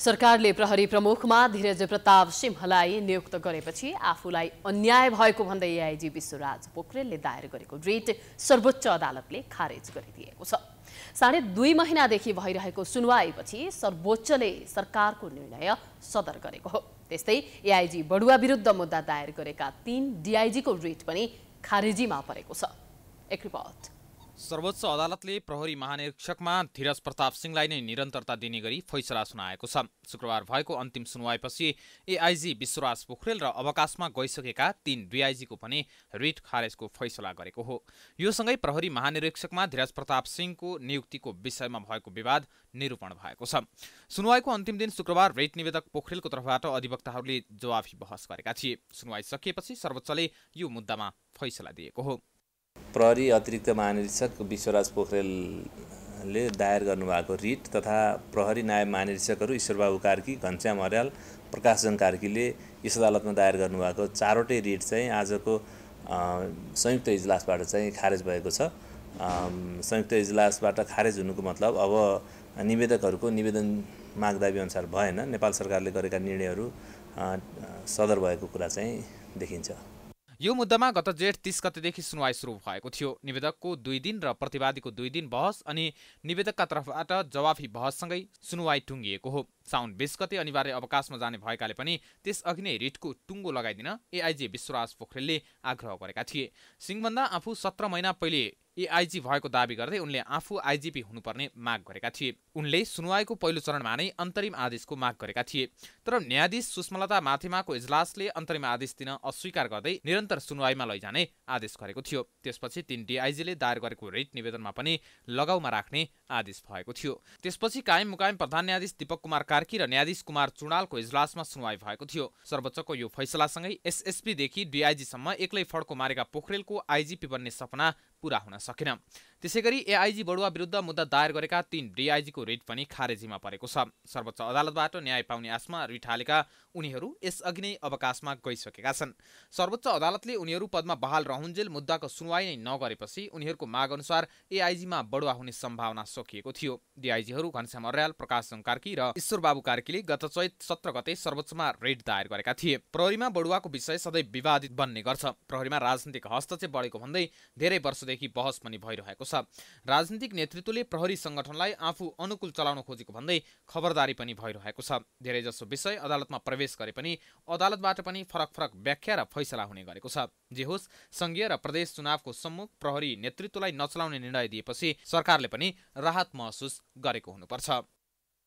सरकारले प्रहरी प्रमुखमा धीरज प्रताप सिंहलाई नियुक्त गरेपछि आफूलाई अन्याय भएको भन्दै एआइजी विश्वराज पोखरेलले दायर गरेको रिट सर्वोच्च अदालतले खारेज गरिदिएको छ। साढे दुई महिनादेखि भइरहेको सुनवाईपछि सर्वोच्चले सरकारको निर्णय सदर गरेको हो। त्यस्तै एआइजी बढुवा विरुद्ध मुद्दा दायर गरेका तीन डिआइजीको रिट पनि खारेजीमा परेको छ। एक रिपोर्ट। सर्वोच्च अदालतले प्रहरी महानिरीक्षकमा धीरज प्रताप सिंहलाई नै निरन्तरता दिने गरी फैसला सुनाएको छ। शुक्रबार भएको अन्तिम सुनवाईपछि एआइजी विश्वराज पोखरेल र अवकाशमा गइसकेका तीन डिआइजीको पनि रिट खारेजको फैसला गरेको हो। यो सँगै प्रहरी महानिरीक्षकमा धीरज प्रताप सिंहको नियुक्तिको विषयमा भएको विवाद निरूपण भएको छ। सुनवाईको अन्तिम दिन शुक्रबार रिट निवेदक पोखरेलको तर्फबाट अधिवक्ताहरूले जवाफी बहस गरेका थिए। सुनवाई सकिएपछि सर्वोच्चले यो मुद्दामा फैसला दिएको हो। प्रहरी अतिरिक्त महानिरीक्षक विश्वराज पोखरेलले दायर गर्नुभएको रिट तथा प्रहरी नायब महानिरीक्षकहरू ईश्वरबाबु कार्की घनश्याम अर्याल प्रकाशजन कार्कीले यस अदालतमा दायर गर्नुभएको चारवटै रिट चाहिँ आजको संयुक्त इजलासबाट चाहिँ खारेज भएको छ। संयुक्त इजलासबाट खारेज हुनुको मतलब अब निवेदकहरूको निवेदन मागदाबी अनुसार भएन। नेपाल सरकारले गरेका निर्णयहरू सदर भएको कुरा चाहिँ देखिन्छ। यो मुद्दामा गत जेठ तिस गतेदेखि सुनवाई सुरु भएको थियो। निवेदकको दुई दिन र प्रतिवादीको दुई दिन बहस अनि निवेदकका तर्फबाट जवाफी बहससँगै सुनवाई टुङ्गिएको हो। साउन बिस गते अनिवार्य अवकाशमा जाने भएकाले पनि त्यसअघि नै रिटको टुङ्गो लगाइदिन एआइजी विश्वराज पोखरेलले आग्रह गरेका थिए। सिंहभन्दा आफू सत्र महिना पहिले एआइजी भएको दावी गर्दै उनले आफू आइजिपी हुनुपर्ने माग गरेका थिए। उनले सुनवाईको पहिलो चरणमा नै अन्तरिम आदेशको माग गरेका थिए। तर न्यायाधीश सुषमलता माथिमाको इजलासले अन्तरिम आदेश दिन अस्वीकार गर्दै निरन्तर सुनवाईमा लैजाने आदेश गरेको थियो। त्यसपछि तीन डिआइजीले दायर गरेको रिट निवेदनमा पनि लगाउमा राख्ने आदेश भएको थियो। त्यसपछि कायम मुकायम प्रधान न्यायाधीश दीपक कुमार कार्की र न्यायाधीश कुमार चुडालको इजलासमा सुनवाई भएको थियो। सर्वोच्चको यो फैसलासँगै एसएसपीदेखि डिआइजीसम्म एक्लै फड्को मारेका पोखरेलको आइजिपी बन्ने सपना पूरा हुन सकेन। त्यसै गरी एआइजी बडुवा विरुद्ध मुद्दा दायर गरेका तीन डिआइजीको रिट पनि खारेजीमा परेको छ। सर्वोच्च अदालतबाट न्याय पाउने आशमा रिट हालेका उनीहरू यसअघि नै अवकाशमा गइसकेका छन्। सर्वोच्च अदालतले उनीहरू पदमा बहाल रहन्जेल मुद्दाको सुनवाई नै नगरेपछि उनीहरूको माग अनुसार एआइजीमा बढुवा हुने सम्भावना सकिएको थियो। डिआइजीहरू घनश्याम अर्याल प्रकाश कार्की र ईश्वर बाबु कार्कीले गत चैत सत्र गते सर्वोच्चमा रिट दायर गरेका थिए। प्रहरीमा बढुवाको विषय सधैँ विवादित बन्ने गर्छ। प्रहरीमा राजनीतिक हस्तक्षेप बढेको भन्दै धेरै वर्षदेखि बहस पनि भइरहेको छ राजनीतिक नेतृत्वले प्रहरी संगठनलाई आफू अनुकूल चलाउन खोजेको भन्दै खबरदारी पनि भइरहेको छ। धेरैजसो विषय अदालतमा प्रवेश गरे पनि अदालतबाट पनि फरक फरक व्याख्या र फैसला हुने गरेको छ। जे होस् संघीय र प्रदेश चुनावको सम्मुख प्रहरी नेतृत्वलाई नचलाउने निर्णय दिएपछि सरकारले पनि राहत महसुस गरेको हुनुपर्छ।